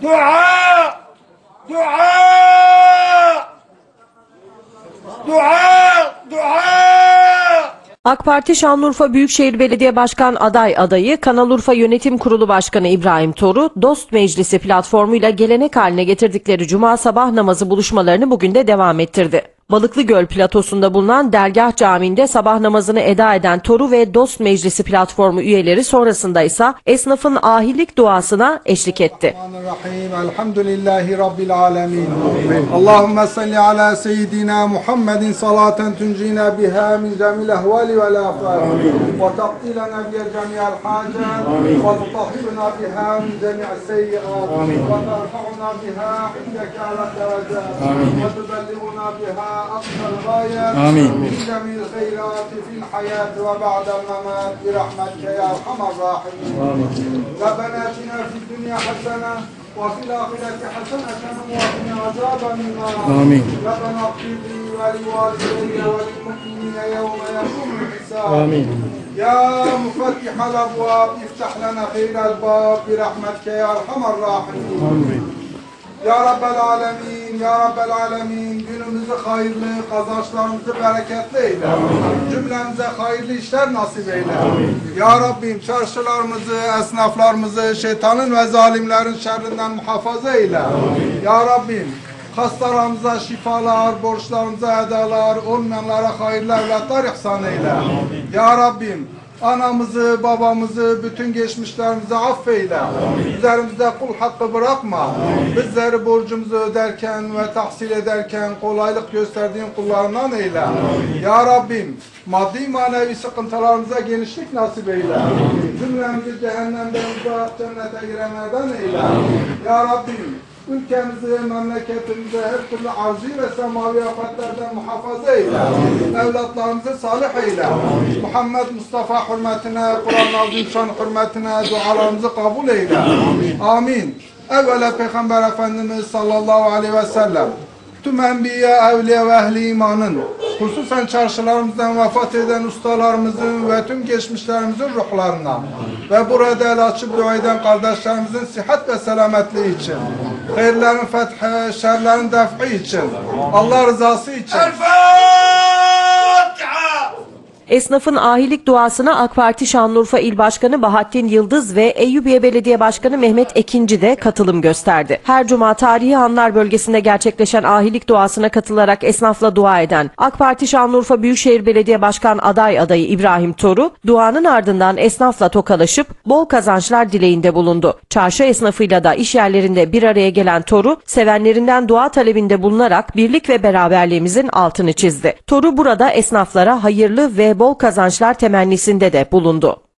Dua! Dua! Dua! Dua! AK Parti Şanlıurfa Büyükşehir Belediye Başkan aday adayı Kanalurfa Yönetim Kurulu Başkanı İbrahim Toru, Dost Meclisi platformuyla gelenek haline getirdikleri Cuma sabah namazı buluşmalarını bugün de devam ettirdi. Balıklıgöl platosunda bulunan Dergah Camii'nde sabah namazını eda eden Toru ve Dost Meclisi platformu üyeleri sonrasında ise esnafın ahilik duasına eşlik etti. Elhamdülillahi Rabbil alemin. Allahümme salli ala seyyidina Muhammedin salaten tuncina biha min cemil ehvali vel afat. Ve takdilena biye cemiyel hacet. Ve tutahhiruna biha min cemiyel seyyiat. Ve terfa'una biha indeke ala derecet. Ve بها أقصى الغايات من جميع الخيرات في الحياة وبعد الممات برحمتك يا أرحم الراحمين. ربنا اتنا في الدنيا حسنة وفي الآخرة حسنة وقنا عذاب النار. آمين. ربنا اغفر لي ولوالدي وللمؤمنين يوم يقوم الحساب. آمين. يا مفتح الأبواب افتح لنا خير الباب برحمتك يا أرحم الراحمين. آمين. Ya Rabbel Alemin, Ya Rabbel Alemin, günümüzü hayırlı, kazançlarımızı bereketli eyle. Cümlemize hayırlı işler nasip eyle. Ya Rabbim çarşılarımızı, esnaflarımızı şeytanın ve zalimlerin şerrinden muhafaza eyle. Ya Rabbim hastalarımıza şifalar, borçlarımıza edalar, olmayanlara hayırlı evlatlar ihsan eyle. Ya Rabbim Anamızı, babamızı, bütün geçmişlerimizi affeyle. Üzerimizde kul hakkı bırakma. Bizleri borcumuzu öderken ve tahsil ederken kolaylık gösterdiğin kullarından eyle. Ya Rabbim, maddi manevi sıkıntılarımıza genişlik nasip eyle. Cümlemizi cehennemden uzak, cennete girenlerden eyle. Ya Rabbim, ülkemizi, memleketimizi her türlü arzi ve semavi afatlardan muhafaza eyle. Evlatlarımızı salih eyle. Muhammed Mustafa hürmetine, Kur'an-ı Azimşan hürmetine dualarımızı kabul eyle. Amin. Evvela Peygamber Efendimiz sallallahu aleyhi ve sellem tüm enbiya, evliya ve ehli imanın, hususen çarşılarımızdan vefat eden ustalarımızın ve tüm geçmişlerimizin ruhlarına ve burada el açıp dua eden kardeşlerimizin sihat ve selametliği için, hayırların fethi, şerlerin defi için, Allah rızası için. Esnafın ahilik duasına AK Parti Şanlıurfa İl Başkanı Bahattin Yıldız ve Eyyubiye Belediye Başkanı Mehmet Ekinci de katılım gösterdi. Her cuma tarihi Hanlar bölgesinde gerçekleşen ahilik duasına katılarak esnafla dua eden AK Parti Şanlıurfa Büyükşehir Belediye Başkan aday adayı İbrahim Toru, duanın ardından esnafla tokalaşıp bol kazançlar dileğinde bulundu. Çarşı esnafıyla da iş yerlerinde bir araya gelen Toru, sevenlerinden dua talebinde bulunarak birlik ve beraberliğimizin altını çizdi. Toru burada esnaflara hayırlı ve bol kazançlar temennisinde de bulundu.